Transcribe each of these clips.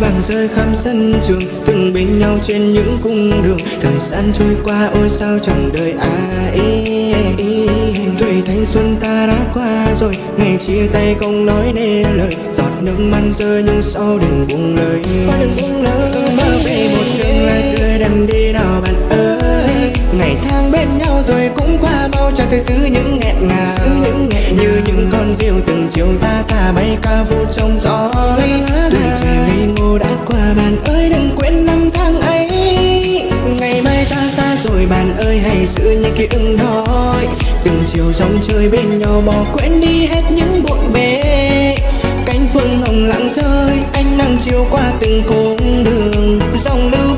vàng rơi khắp sân trường từng bên nhau trên những cung đường. Thời gian trôi qua ôi sao chẳng đợi ai. Tuổi thanh xuân ta đã qua rồi ngày chia tay không nói nên lời. Giọt nước mắt rơi nhưng sau đừng buông lời. Đừng buông lời. Mơ về một tương lai tươi đành đi nào bạn ơi. Ngày tháng bên nhau rồi cũng qua mau chẳng thể giữ những nghẹn ngào. Như những con diều từng chiều ta thả bay ca vu xa rồi bạn ơi, hãy giữ những ký ức đó. Từng chiều dòng chơi bên nhau, bỏ quên đi hết những bộn bề. Cánh phương hồng lặng rơi, ánh nắng chiều qua từng cung đường. Dòng lưu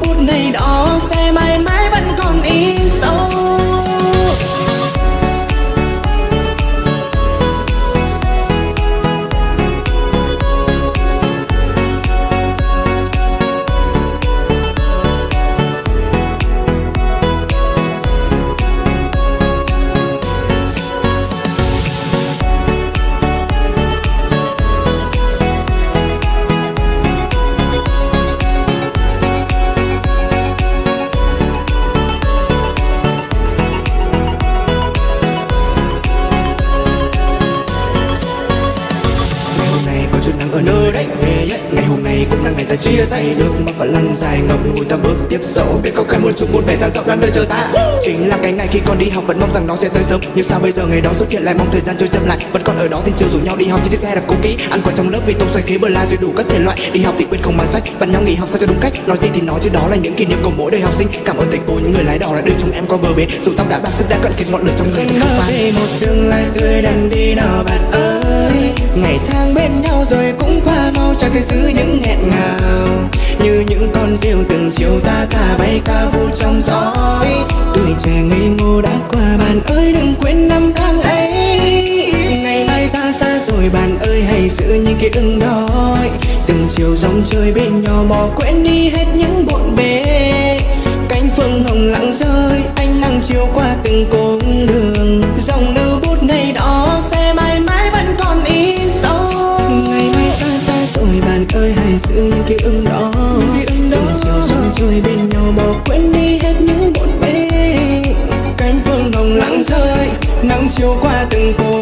có nắng ở nơi đây ngày hôm nay cũng là ngày ta chia tay nước mắt vẫn lăn dài ngập ngùi ta bước tiếp dẫu biết khó khăn một chút một bề xa rộng đang đợi chờ ta. Chính là cái ngày khi còn đi học vẫn mong rằng nó sẽ tới sớm. Nhưng sao bây giờ ngày đó xuất hiện lại mong thời gian trôi chậm lại? Vẫn còn ở đó thì chưa rủ nhau đi học trên chiếc xe đạp cũ kỹ. Ăn quả trong lớp vì tô xoay khế bờ la rồi đủ các thể loại. Đi học thì quên không mang sách bạn nhau nghỉ học sao cho đúng cách. Nói gì thì nói chứ đó là những kỷ niệm của mỗi đời học sinh. Cảm ơn thầy cô những người lái đò đã đưa chúng em qua bờ bến. Dù tao đã bạc sức đã cận kiệt ngọn lửa trong người không phai một tương lai tươi đành đi nào bạn ơi rồi cũng qua mau chẳng thể giữ những nghẹn ngào. Như những con diều từng chiều ta thả bay ca vu trong gió. Tuổi trẻ ngây ngô đã qua, bạn ơi đừng quên năm tháng ấy. Ngày mai ta xa rồi, bạn ơi hãy giữ những ký ức đó. Từng chiều dòng chơi bên nhỏ bỏ quên đi hết những bộn bề. Cánh phương hồng lặng rơi, ánh nắng chiều qua từng cột. Bỏ quên đi hết những bộn bề. Cánh phương hồng lặng rơi nắng chiều qua từng cồn